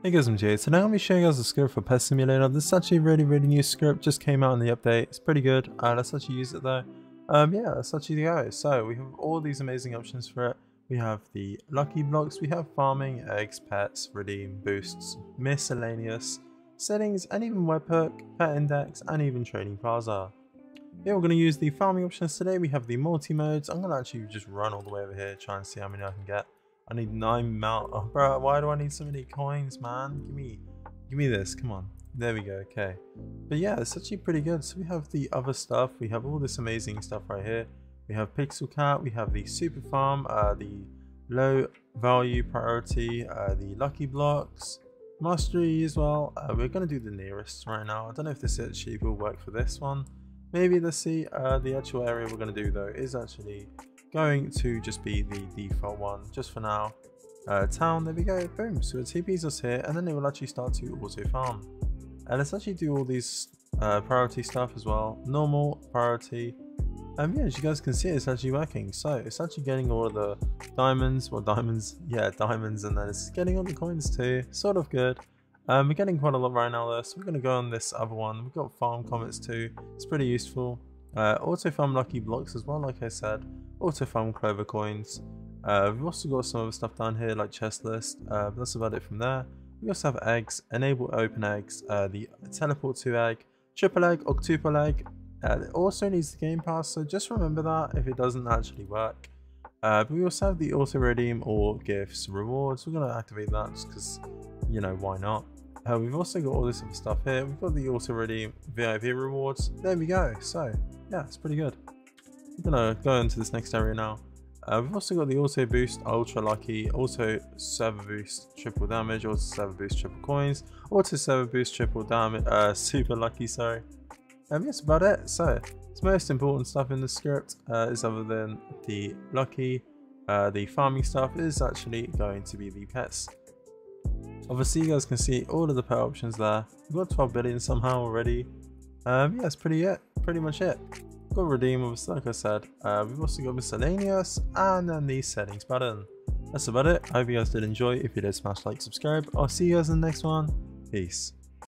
Hey guys, I'm Jay. Today I'm to be showing you guys a script for Pet Simulator. This is actually a really, really new script, just came out in the update. It's pretty good. Uh, let's actually use it though. Um, yeah, let's actually go. So we have all these amazing options for it. We have the lucky blocks, we have farming, eggs, pets, redeem, boosts, miscellaneous, settings, and even webhook, pet index, and even trading plaza. Yeah, we're going to use the farming options today. We have the multi-modes. I'm going to actually just run all the way over here, try and see how many I can get. I need nine mount. Oh, bro, why do I need so many coins, man? Give me, give me this. Come on. There we go. Okay. But yeah, it's actually pretty good. So we have the other stuff. We have all this amazing stuff right here. We have Pixel Cat. We have the Super Farm. Uh, the low value priority. Uh, the Lucky Blocks. Mastery as well. Uh, we're going to do the nearest right now. I don't know if this actually will work for this one. Maybe let's see. Uh, the actual area we're going to do though is actually going to just be the default one just for now. Uh, town, there we go, boom. So it TPs us here and then it will actually start to auto farm. And let's actually do all these uh, priority stuff as well. Normal, priority. Um, yeah, as you guys can see, it's actually working. So it's actually getting all of the diamonds, well diamonds, yeah, diamonds, and then it's getting all the coins too. Sort of good. Um, we're getting quite a lot right now though, so we're to go on this other one. We've got farm comets too. It's pretty useful. Uh, farm lucky blocks as well, like I said auto farm clover coins. Uh, we've also got some other stuff down here like chest list, uh, that's about it from there. We also have eggs, enable open eggs, uh, the teleport to egg, triple egg, octuple egg. Uh, it also needs the game pass, so just remember that if it doesn't actually work. Uh, but we also have the auto redeem or gifts rewards. We're going to activate that just because, you know, why not? Uh, we've also got all this other stuff here. We've got the auto redeem VIP rewards. There we go. So, yeah, it's pretty good. I'm gonna go into this next area now. Uh, we've also got the auto boost, ultra lucky, auto server boost, triple damage, auto server boost, triple coins, auto server boost, triple damage, uh, super lucky, sorry. Um, that's about it. So, the most important stuff in the script uh, is other than the lucky, uh, the farming stuff is actually going to be the pets. Obviously, you guys can see all of the pet options there. We've got 12 billion somehow already. Um, yeah, that's pretty it. Pretty much it got redeemables, like I said. Uh, we've also got miscellaneous and then the settings button. That's about it. I hope you guys did enjoy. If you did, smash like, subscribe. I'll see you guys in the next one. Peace.